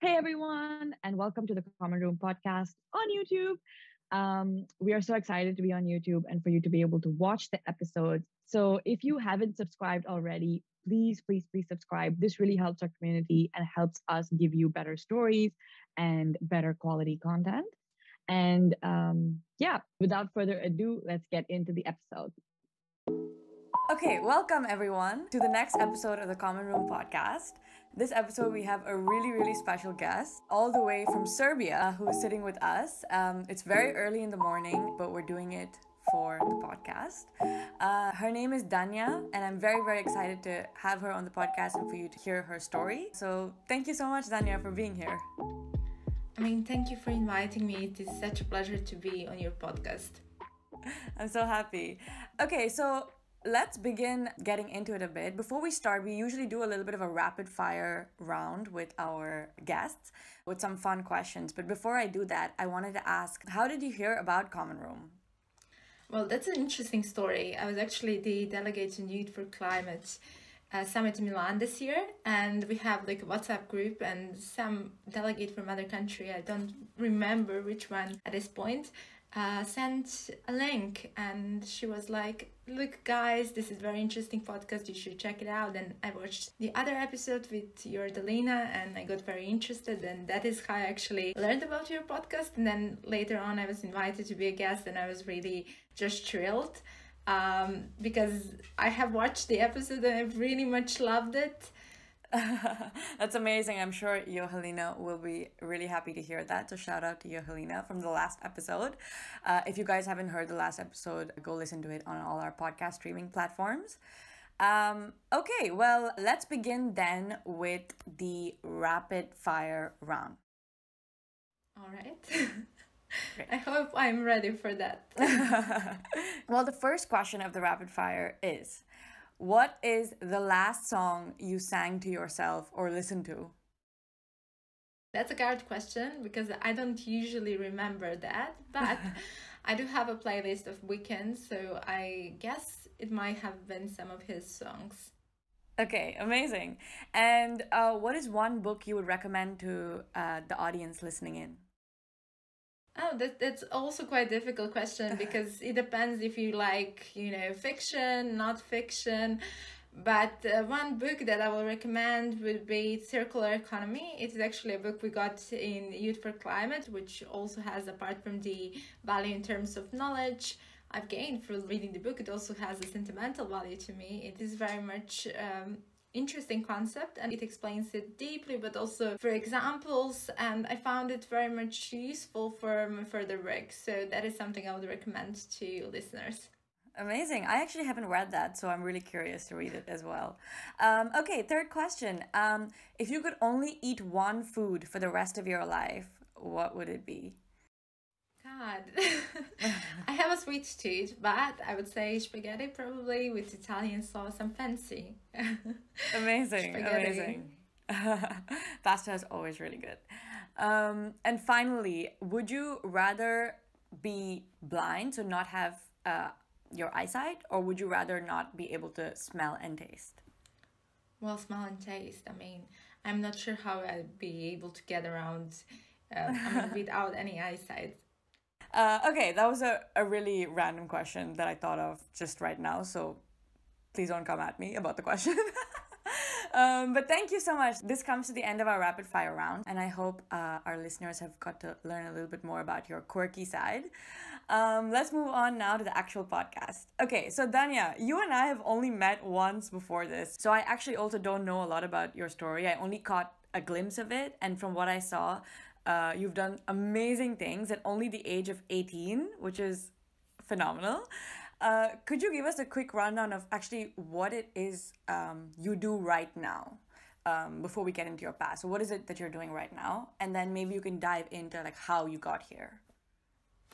Hey everyone, and welcome to the Common Room podcast on YouTube. Um, we are so excited to be on YouTube and for you to be able to watch the episodes. So if you haven't subscribed already, please, please, please subscribe. This really helps our community and helps us give you better stories and better quality content. And um, yeah, without further ado, let's get into the episode. Okay, welcome everyone to the next episode of the Common Room podcast. This episode, we have a really, really special guest, all the way from Serbia, who is sitting with us. Um, it's very early in the morning, but we're doing it for the podcast. Uh, her name is Dunja, and I'm very, very excited to have her on the podcast and for you to hear her story. So, thank you so much, Dunja, for being here. I mean, thank you for inviting me. It is such a pleasure to be on your podcast. I'm so happy. Okay, so let's begin getting into it a bit. Before we start, we usually do a little bit of a rapid fire round with our guests with some fun questions. But before I do that, I wanted to ask how did you hear about Common Room? Well, that's an interesting story. I was actually the delegate in Youth for Climate uh, summit in Milan this year, and we have like a WhatsApp group and some delegate from other country. I don't remember which one at this point, uh, sent a link and she was like look guys this is very interesting podcast. You should check it out. And i watched the other episode with Johelina and i got very interested and that is how i actually learned about your podcast. And then later on i was invited to be a guest and i was really just thrilled um, because i have watched the episode and i've really much loved it That's amazing. I'm sure Johelina will be really happy to hear that. So shout out to Johelina from the last episode. Uh, if you guys haven't heard the last episode, go listen to it on all our podcast streaming platforms. Um, okay, well, let's begin then with the rapid fire round. All right. I hope I'm ready for that. well, the first question of the rapid fire is what is the last song you sang to yourself or listened to? That's a hard question because I don't usually remember that, but I do have a playlist of Weeknd's, so I guess it might have been some of his songs. Okay, amazing. And uh, what is one book you would recommend to uh, the audience listening in? Oh, that, that's also quite a difficult question because it depends if you like, you know, fiction, not fiction. But uh, one book that I will recommend would be Circular Economy. It is actually a book we got in Youth for Climate, which also has, apart from the value in terms of knowledge I've gained from reading the book, it also has a sentimental value to me. It is very much um, interesting concept and it explains it deeply but also for examples and I found it very much useful for my further work so that is something I would recommend to listeners. Amazing. I actually haven't read that, so I'm really curious to read it as well. Um, okay, third question. Um, if you could only eat one food for the rest of your life, what would it be? God, I have a sweet tooth, but I would say spaghetti probably with Italian sauce. I'm fancy. amazing, amazing. Pasta is always really good. Um, and finally, would you rather be blind, so not have uh, your eyesight, or would you rather not be able to smell and taste? Well, smell and taste. I mean, I'm not sure how I'd be able to get around uh, I mean, without any eyesight. Uh, okay, that was a, a really random question that I thought of just right now. So please don't come at me about the question. um, but thank you so much. This comes to the end of our rapid fire round, and I hope uh, our listeners have got to learn a little bit more about your quirky side. Um, let's move on now to the actual podcast. Okay, so Dunja, you and I have only met once before this, so I actually also don't know a lot about your story. I only caught a glimpse of it, and from what I saw, uh, you've done amazing things at only the age of 18, which is phenomenal. Uh, could you give us a quick rundown of actually what it is um, you do right now um, before we get into your past? So what is it that you're doing right now? And then maybe you can dive into like how you got here.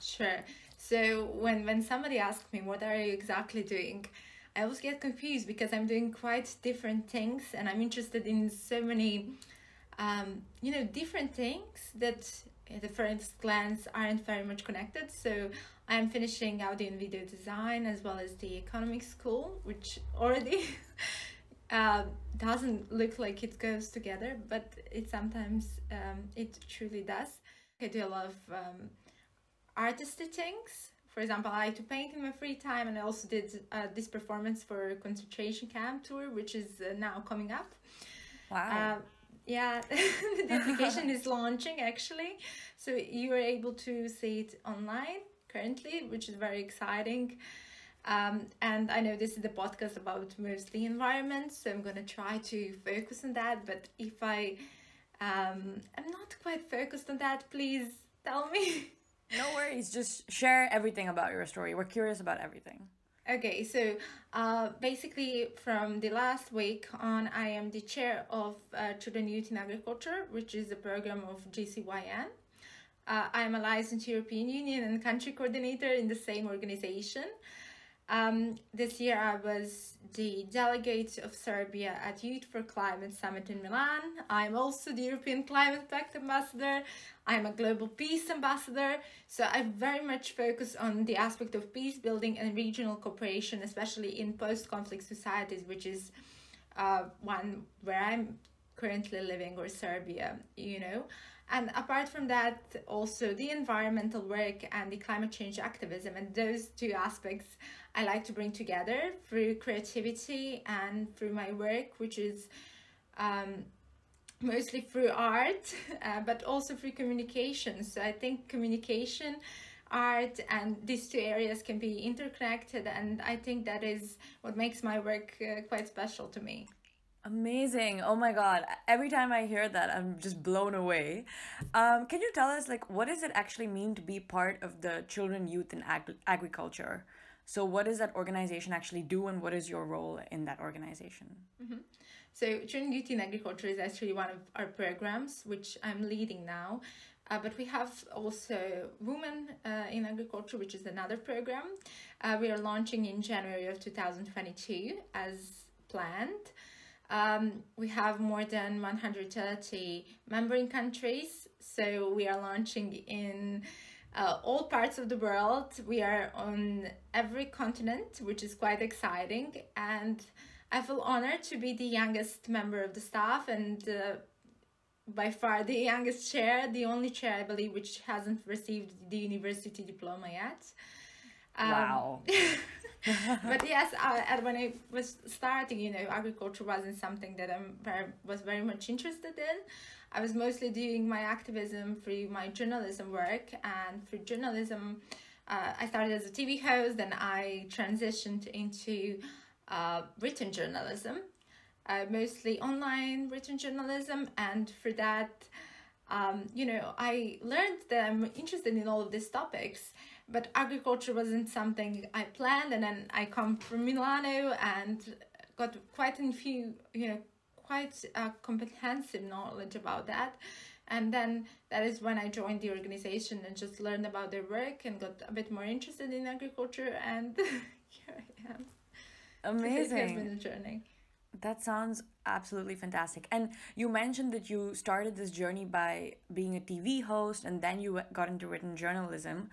Sure. So when when somebody asks me what are you exactly doing, I always get confused because I'm doing quite different things and I'm interested in so many um, you know different things that at the first glance aren't very much connected so i'm finishing audio and video design as well as the economics school which already uh, doesn't look like it goes together, but it sometimes um, it truly does. I do a lot of um, artistic things. For example, I like to paint in my free time, and I also did uh, this performance for concentration camp tour, which is uh, now coming up. Wow. Uh, yeah, the application is launching actually, so you are able to see it online currently, which is very exciting. Um, and I know this is the podcast about mostly environment, so I'm gonna try to focus on that. But if I um, am not quite focused on that, please tell me. No worries. Just share everything about your story. We're curious about everything. Okay, so uh, basically, from the last week on, I am the chair of uh, Children Youth in Agriculture, which is a program of GCYN. Uh, I am a licensed European Union and country coordinator in the same organization. Um, this year, I was the delegate of Serbia at Youth for Climate Summit in Milan. I'm also the European Climate Pact ambassador. I'm a global peace ambassador. So I very much focus on the aspect of peace building and regional cooperation, especially in post conflict societies, which is uh, one where I'm currently living, or Serbia, you know. And apart from that, also the environmental work and the climate change activism, and those two aspects I like to bring together through creativity and through my work, which is um, mostly through art, uh, but also through communication. So I think communication, art, and these two areas can be interconnected, and I think that is what makes my work uh, quite special to me. Amazing. Oh my God. Every time I hear that, I'm just blown away. Um, can you tell us, like, what does it actually mean to be part of the Children, Youth, and Ag- Agriculture? So, what does that organization actually do, and what is your role in that organization? Mm-hmm. So, Children Youth in Agriculture is actually one of our programs, which I'm leading now. Uh, but we have also Women uh, in Agriculture, which is another program. Uh, we are launching in January of 2022 as planned. Um, we have more than 130 membering countries, so we are launching in uh, all parts of the world. We are on every continent, which is quite exciting. And I feel honored to be the youngest member of the staff and uh, by far the youngest chair, the only chair, I believe, which hasn't received the university diploma yet. Um, wow. but yes, I, when I was starting, you know, agriculture wasn't something that I was very much interested in. I was mostly doing my activism through my journalism work, and through journalism, uh, I started as a TV host, then I transitioned into uh, written journalism, uh, mostly online written journalism, and for that, um, you know, I learned that I'm interested in all of these topics, but agriculture wasn't something I planned, and then I come from Milano and got quite a few, you know, quite a comprehensive knowledge about that. And then that is when i joined the organization and just learned about their work and got a bit more interested in agriculture and here i am. Amazing it has been a journey. That sounds absolutely fantastic. And you mentioned that you started this journey by being a tv host and then you got into written journalism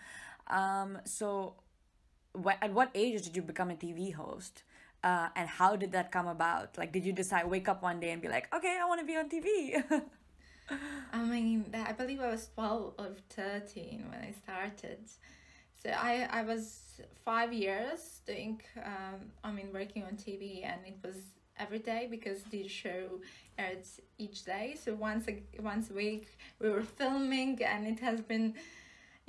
um, so wh- at what age did you become a tv host? Uh, and how did that come about? Like did you decide wake up one day and be like okay i want to be on tv i mean i believe i was 12 or 13 when i started. So i i was five years doing um, i mean working on tv and it was every day because the show aired each day. So once a once a week we were filming and it has been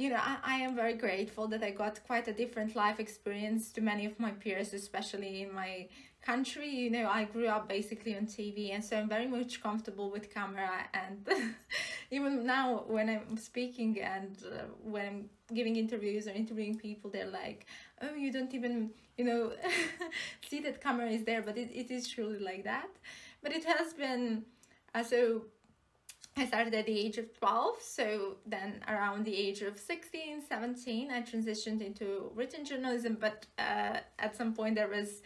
you know, I, I am very grateful that I got quite a different life experience to many of my peers, especially in my country. You know, I grew up basically on TV, and so I'm very much comfortable with camera. And even now, when I'm speaking and uh, when I'm giving interviews or interviewing people, they're like, "Oh, you don't even, you know, see that camera is there," but it, it is truly like that. But it has been uh, so I started at the age of 12, so then around the age of 16, 17, I transitioned into written journalism, but uh, at some point there was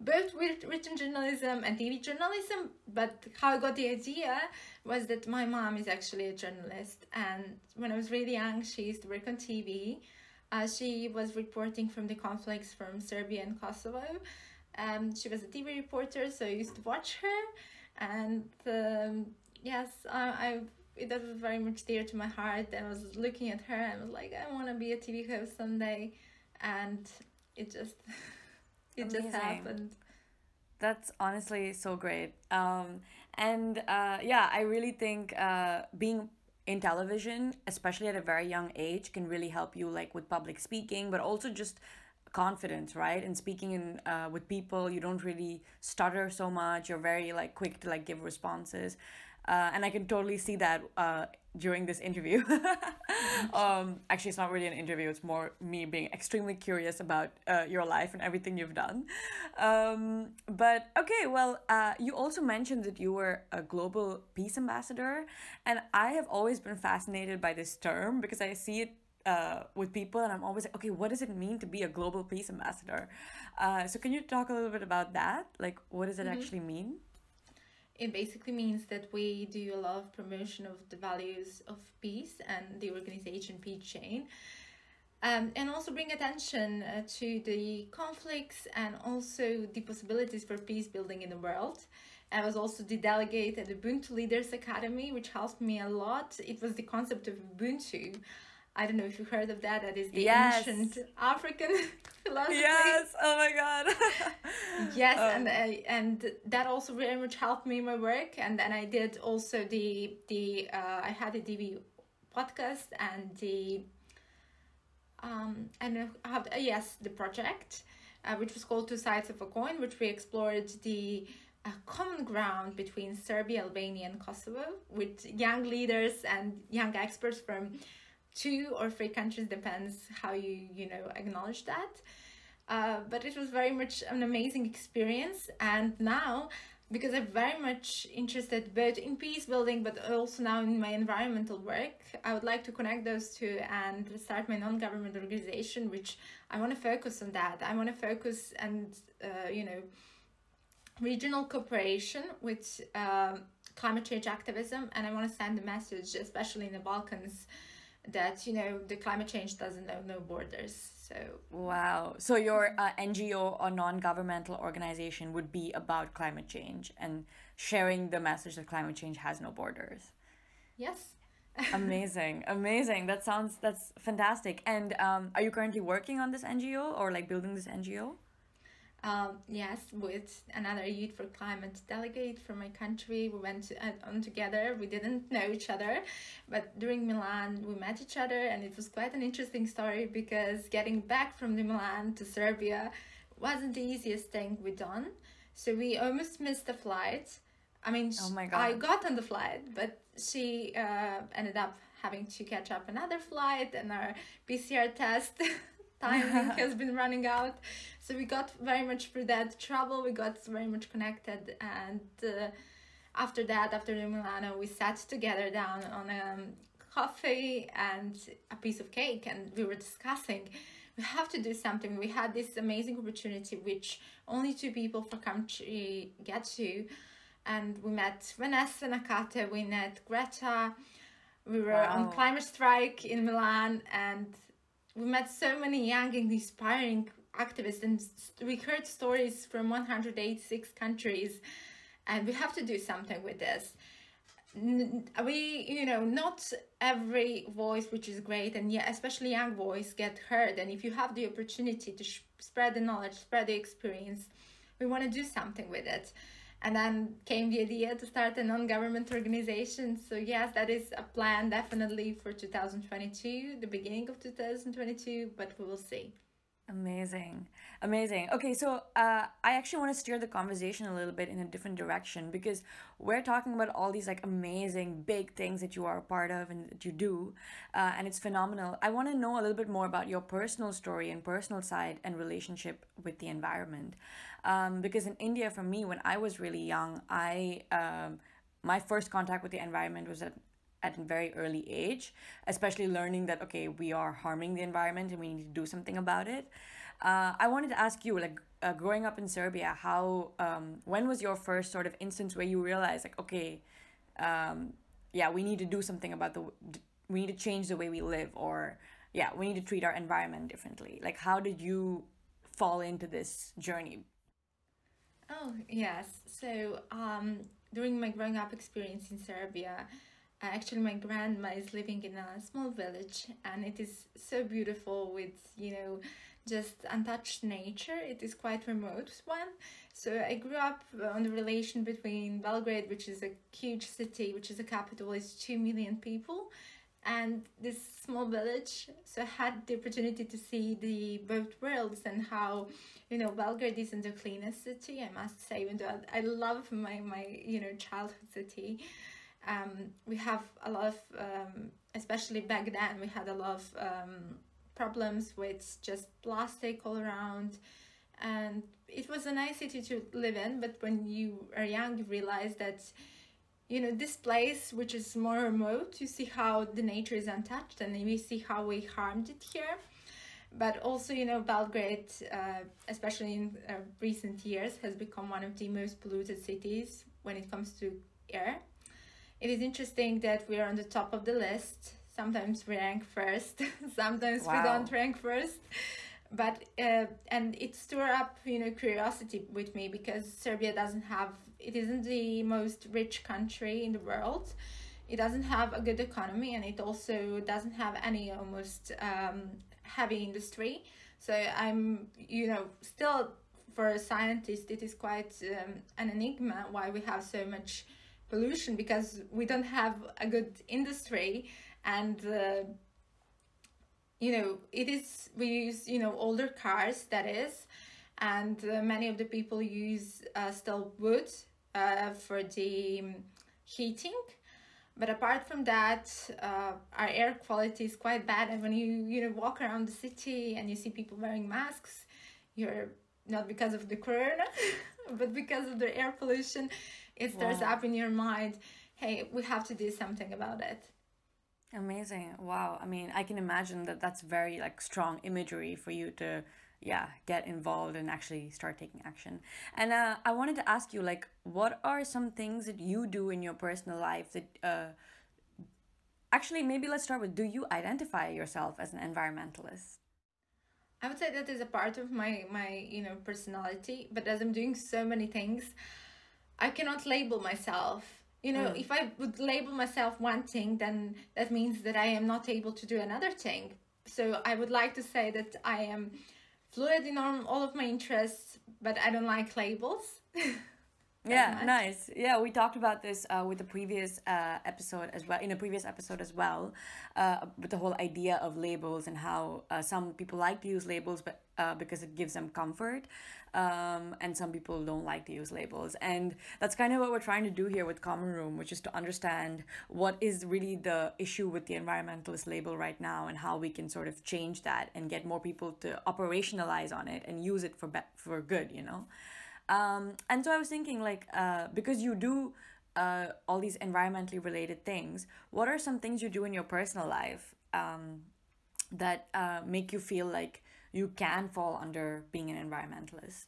both written journalism and TV journalism. But how I got the idea was that my mom is actually a journalist, and when I was really young, she used to work on TV. Uh, she was reporting from the conflicts from Serbia and Kosovo, Um, she was a TV reporter, so I used to watch her, and um, yes, I, I it that was very much dear to my heart. I was looking at her and was like, I want to be a TV host someday, and it just it Amazing. just happened. That's honestly so great. Um, and uh, yeah, I really think uh, being in television, especially at a very young age, can really help you like with public speaking, but also just confidence, right? And speaking in uh, with people, you don't really stutter so much. You're very like quick to like give responses, uh, and I can totally see that uh, during this interview. um, actually, it's not really an interview. It's more me being extremely curious about uh, your life and everything you've done. Um, but okay, well, uh, you also mentioned that you were a global peace ambassador, and I have always been fascinated by this term because I see it uh, with people and i'm always like okay what does it mean to be a global peace ambassador uh, so can you talk a little bit about that like what does it Mm-hmm. actually mean It basically means that we do a lot of promotion of the values of peace and the organization Peace Chain. Um, and also bring attention uh, to the conflicts and also the possibilities for peace building in the world. I was also the delegate at the Ubuntu Leaders Academy, which helped me a lot. It was the concept of Ubuntu. I don't know if you've heard of that. That is the Yes. ancient African philosophy. yes oh my god Yes, Um, and I, and that also very much helped me in my work. And then I did also the the uh, I had a DV podcast and the um don't how uh, yes the project, uh, which was called Two Sides of a Coin, which we explored the uh, common ground between Serbia, Albania, and Kosovo with young leaders and young experts from two or three countries depends how you you know acknowledge that. Uh, but it was very much an amazing experience. And now because i'm very much interested both in peace building but also now in my environmental work i would like to connect those two and start my non-government organization which i want to focus on that. I want to focus and uh, you know regional cooperation with um, climate change activism and i want to send a message especially in the balkans that you know the climate change doesn't know no borders so. Wow. So your uh, ngo or non-governmental organization would be about climate change and sharing the message that climate change has no borders. Yes. Amazing. Amazing. That sounds that's fantastic. And um, are you currently working on this ngo or like building this ngo um, yes with another youth for climate delegate from my country. We went to, uh, on together. We didn't know each other but during milan we met each other and it was quite an interesting story because getting back from the milan to serbia wasn't the easiest thing we'd done. So we almost missed the flight. I mean Oh my God. i got on the flight but she uh, ended up having to catch up another flight and our pcr test timing has been running out. So we got very much through that trouble. We got very much connected. And uh, after that after the milano we sat together down on a um, coffee and a piece of cake and we were discussing we have to do something. We had this amazing opportunity which only two people per country get to. And we met vanessa nakate we met greta. We were on climate strike in milan and we met so many young and inspiring activists and we heard stories from 186 countries and we have to do something with this. We you know not every voice which is great and yeah especially young voice get heard and if you have the opportunity to spread the knowledge spread the experience we want to do something with it and then came the idea to start a non-government organization. So yes that is a plan definitely for 2022 the beginning of 2022 but we will see Amazing. Amazing. Okay, so uh, I actually want to steer the conversation a little bit in a different direction because we're talking about all these like amazing big things that you are a part of and that you do, uh, and it's phenomenal. I want to know a little bit more about your personal story and personal side and relationship with the environment. Um, because in India, for me, when I was really young, I um, my first contact with the environment was at at a very early age, especially learning that okay, we are harming the environment and we need to do something about it. Uh, I wanted to ask you, like, uh, growing up in Serbia, how um, when was your first sort of instance where you realized, like, okay, um, yeah, we need to do something about the, we need to change the way we live, or yeah, we need to treat our environment differently. Like, how did you fall into this journey? Oh, yes. So, um, during my growing up experience in Serbia, Uh, actually my grandma is living in a small village and it is so beautiful with, you know, just untouched nature. It is quite remote one. So I grew up on the relation between Belgrade, which is a huge city, which is a capital, is 2 million people, and this small village. So I had the opportunity to see the both worlds and how, you know, Belgrade isn't the cleanest city, I must say, even though I love my, my you know, childhood city. Um, we have a lot of, um, especially back then, we had a lot of um, problems with just plastic all around. And it was a nice city to live in but when you are young you realize that you know this place which is more remote you see how the nature is untouched and we see how we harmed it here. But also you know belgrade uh, especially in uh, recent years has become one of the most polluted cities when it comes to air it is interesting that we are on the top of the list. Sometimes we rank first sometimes wow. we don't rank first. But uh, and it stirred up you know curiosity with me because serbia doesn't have it isn't the most rich country in the world. It doesn't have a good economy and it also doesn't have any almost um, heavy industry. So i'm you know still for a scientist it is quite um, an enigma why we have so much pollution because we don't have a good industry and uh, you know it is we use you know older cars that is and uh, many of the people use uh, still wood uh, for the um, heating. But apart from that uh, our air quality is quite bad and when you you know walk around the city and you see people wearing masks you're not because of the corona but because of the air pollution it starts wow. up in your mind hey we have to do something about it Amazing. Wow. I mean, I can imagine that that's very like strong imagery for you to yeah, get involved and actually start taking action. And uh, I wanted to ask you like what are some things that you do in your personal life that uh actually maybe let's start with do you identify yourself as an environmentalist? I would say that is a part of my my you know personality, but as I'm doing so many things, I cannot label myself. You know mm. if i would label myself one thing then that means that i am not able to do another thing. So i would like to say that i am fluid in all of my interests but i don't like labels yeah nice. Yeah we talked about this uh, with the previous uh, episode as well in a previous episode as well uh, with the whole idea of labels and how uh, some people like to use labels but uh, because it gives them comfort um, and some people don't like to use labels. And that's kind of what we're trying to do here with common room which is to understand what is really the issue with the environmentalist label right now and how we can sort of change that and get more people to operationalize on it and use it for be- for good you know um, and so I was thinking, like, uh, because you do uh, all these environmentally related things, what are some things you do in your personal life um, that uh, make you feel like you can fall under being an environmentalist?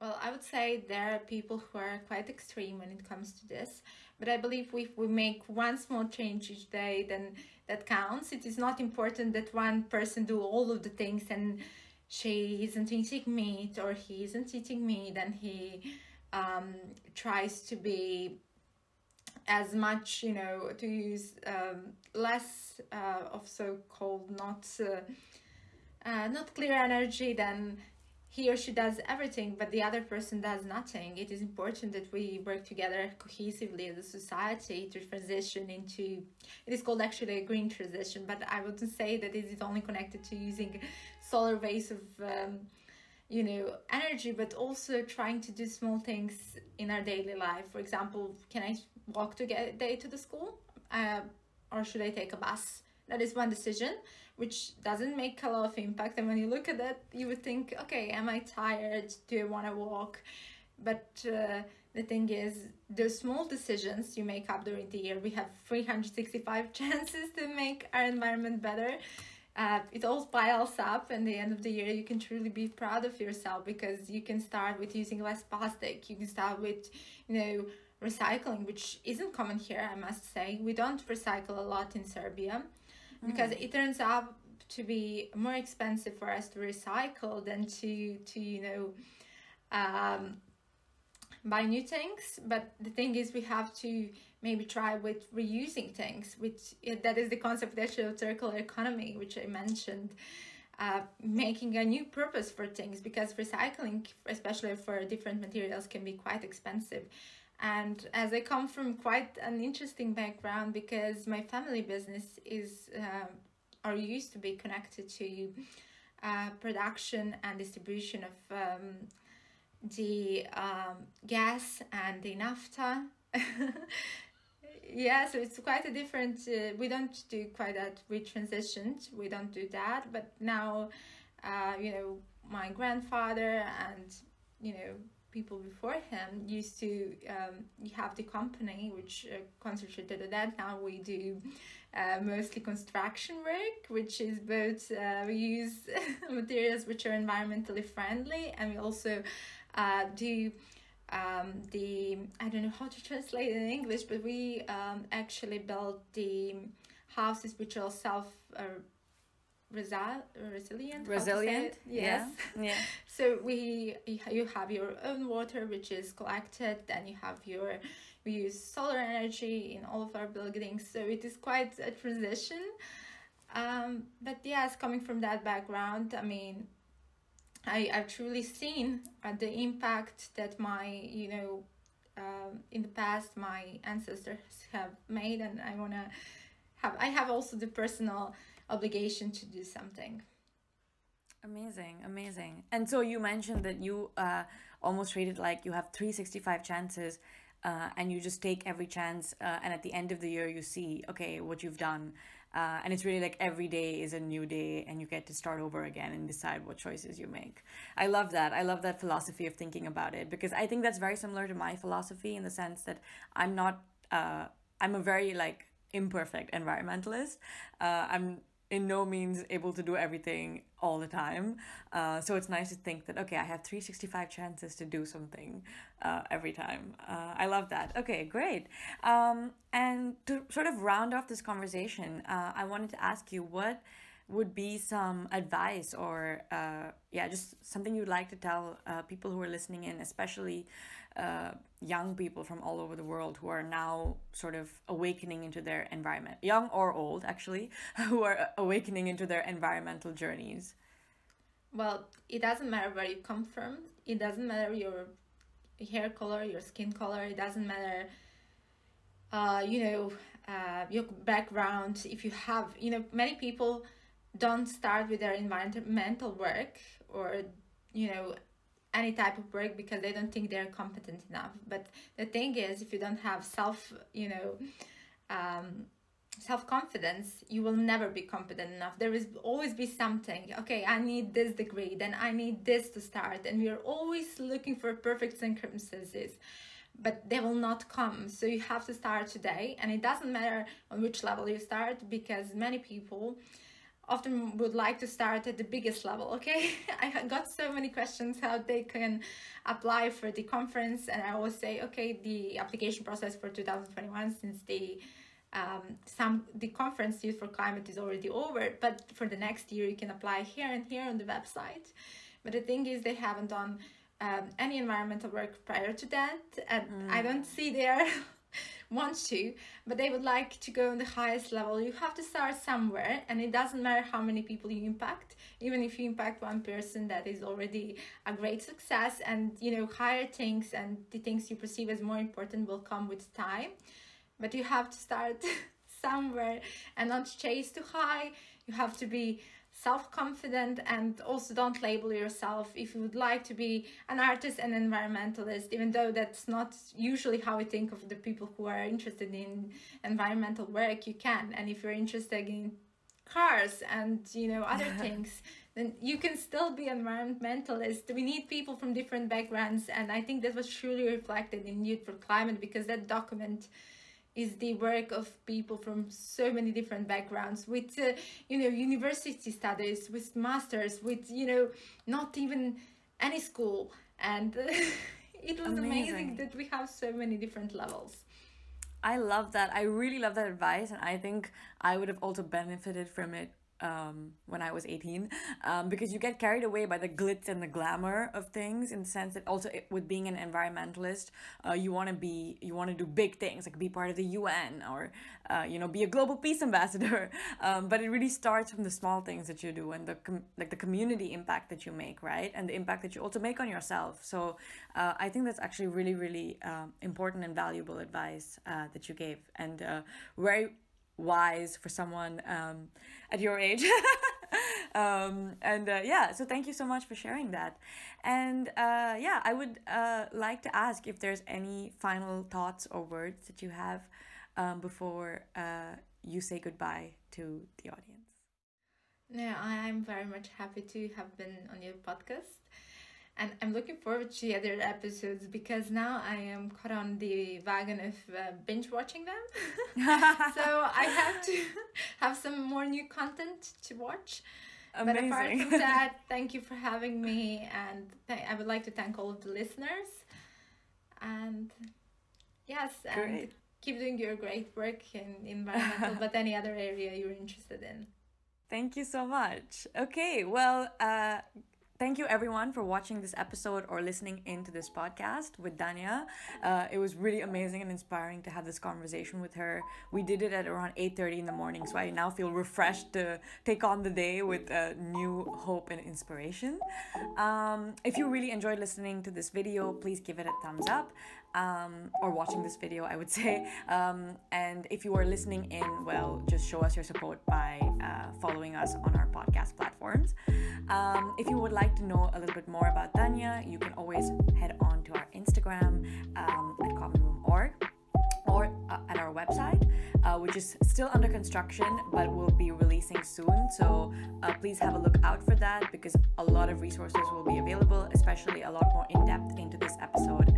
Well, I would say there are people who are quite extreme when it comes to this, but I believe if we make one small change each day, then that counts. It is not important that one person do all of the things and she isn't eating meat or he isn't eating meat and he um, tries to be as much you know to use um, less uh, of so-called not uh, uh, not clear energy than he or she does everything but the other person does nothing. It is important that we work together cohesively as a society to transition into it is called actually a green transition but i wouldn't say that it is only connected to using solar waves of um, you know energy but also trying to do small things in our daily life. For example can i walk to get day to the school? Uh, or should i take a bus that is one decision which doesn't make a lot of impact. And when you look at that you would think okay am i tired? Do i want to walk? But uh, the thing is the small decisions you make up during the year we have 365 chances to make our environment better. Uh, it all piles up. And the end of the year you can truly be proud of yourself because you can start with using less plastic. You can start with you know recycling which isn't common here i must say. We don't recycle a lot in serbia because mm. it turns out to be more expensive for us to recycle than to to you know um, buy new things but the thing is we have to maybe try with reusing things which that is the concept actually of circular economy which i mentioned uh, making a new purpose for things because recycling especially for different materials can be quite expensive and as i come from quite an interesting background because my family business is uh, or used to be connected to uh, production and distribution of um, the um, gas and the naphtha. yeah, so it's quite a different. Uh, we don't do quite that. We transitioned. We don't do that. But now, uh, you know, my grandfather and you know people before him used to um, have the company which uh, concentrated on that. Now we do uh, mostly construction work, which is both uh, we use materials which are environmentally friendly, and we also uh, do um, the I don't know how to translate in English, but we um, actually build the houses which are self uh, resi- resilient. Resilient. Yes. Yeah. yeah. so we you have your own water which is collected, then you have your we use solar energy in all of our buildings, so it is quite a transition. Um, but yes, coming from that background, I mean, I, I've truly seen uh, the impact that my, you know, um, in the past my ancestors have made, and I want to have, I have also the personal obligation to do something. Amazing, amazing. And so you mentioned that you uh, almost treated like you have 365 chances uh, and you just take every chance uh, and at the end of the year you see okay what you've done uh, and it's really like every day is a new day and you get to start over again and decide what choices you make i love that i love that philosophy of thinking about it because i think that's very similar to my philosophy in the sense that i'm not uh, i'm a very like imperfect environmentalist uh, i'm in no means able to do everything all the time. Uh, so it's nice to think that, okay, I have 365 chances to do something uh, every time. Uh, I love that. Okay, great. Um, and to sort of round off this conversation, uh, I wanted to ask you what would be some advice or, uh, yeah, just something you'd like to tell uh, people who are listening in, especially uh, young people from all over the world who are now sort of awakening into their environment, young or old actually, who are awakening into their environmental journeys? Well, it doesn't matter where you come from. It doesn't matter your hair color, your skin color. It doesn't matter, uh, you know, uh, your background. If you have, you know, many people don't start with their environmental work or, you know, any type of work because they don't think they're competent enough. But the thing is if you don't have self you know um, self confidence you will never be competent enough. There will always be something okay i need this degree then i need this to start. And we are always looking for perfect circumstances but they will not come. So you have to start today and it doesn't matter on which level you start because many people often would like to start at the biggest level okay i got so many questions how they can apply for the conference and i always say okay the application process for 2021 since the um, some the conference youth for climate is already over but for the next year you can apply here and here on the website but the thing is they haven't done um, any environmental work prior to that and mm. i don't see there wants to, but they would like to go on the highest level, you have to start somewhere, and it doesn't matter how many people you impact. Even if you impact one person, that is already a great success. And you know, higher things and the things you perceive as more important will come with time, but you have to start somewhere and not chase too high. You have to be self-confident and also don't label yourself if you would like to be an artist and environmentalist even though that's not usually how we think of the people who are interested in environmental work you can. And if you're interested in cars and you know other things then you can still be environmentalist. We need people from different backgrounds and i think that was truly reflected in youth for climate because that document is the work of people from so many different backgrounds with uh, you know university studies with masters with you know not even any school and uh, it was amazing. amazing that we have so many different levels I love that. I really love that advice, and I think I would have also benefited from it um, when I was 18 um, because you get carried away by the glitz and the glamour of things in the sense that also it, with being an environmentalist uh, you want to be you want to do big things like be part of the UN or uh, you know be a global peace ambassador. Um, but it really starts from the small things that you do and the like the community impact that you make right? And the impact that you also make on yourself. So uh, I think that's actually really really um, important and valuable advice uh, that you gave. And uh, very wise for someone um, at your age. um, and uh, yeah, so thank you so much for sharing that. And uh, yeah, I would uh, like to ask if there's any final thoughts or words that you have um, before uh, you say goodbye to the audience. No, I'm very much happy to have been on your podcast and I'm looking forward to the other episodes because now I am caught on the wagon of uh, binge watching them. so I have to have some more new content to watch. Amazing. But apart from that, thank you for having me, and th- I would like to thank all of the listeners. And yes, great. and keep doing your great work in environmental, but any other area you're interested in. Thank you so much. Okay, well, uh, thank you everyone for watching this episode or listening into this podcast with Dunja. Uh, it was really amazing and inspiring to have this conversation with her. We did it at around 8:30 in the morning, so I now feel refreshed to take on the day with uh, new hope and inspiration. Um, if you really enjoyed listening to this video, please give it a thumbs up um, or watching this video, I would say. Um, and if you are listening in, well, just show us your support by uh, following us on our podcast platforms. Um, if you would like to know a little bit more about Dunja, you can always head on to our Instagram um, at commonroom.org or uh, at our website, uh, which is still under construction but will be releasing soon. So uh, please have a look out for that because a lot of resources will be available, especially a lot more in depth into this episode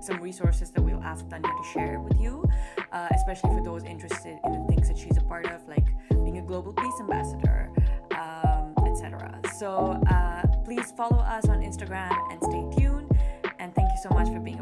some resources that we'll ask Dunja to share with you, uh, especially for those interested in the things that she's a part of, like being a global peace ambassador, um, etc. So uh, please follow us on Instagram and stay tuned. And thank you so much for being